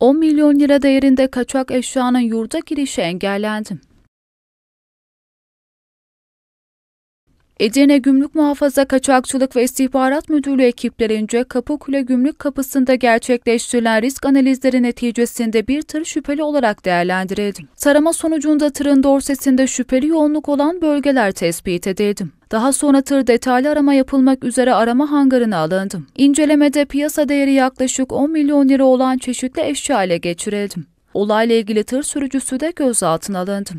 10 milyon lira değerinde kaçak eşyanın yurda girişi engellendi. Edirne Gümrük Muhafaza Kaçakçılık ve İstihbarat Müdürlüğü ekiplerince Kapıkule Gümrük Kapısı'nda gerçekleştirilen risk analizleri neticesinde bir tır şüpheli olarak değerlendirildi. Tarama sonucunda tırın dorsesinde şüpheli yoğunluk olan bölgeler tespit edildi. Daha sonra tır detaylı arama yapılmak üzere arama hangarına alındı. İncelemede piyasa değeri yaklaşık 10 milyon lira olan çeşitli eşya ele geçirildi. Olayla ilgili tır sürücüsü de gözaltına alındı.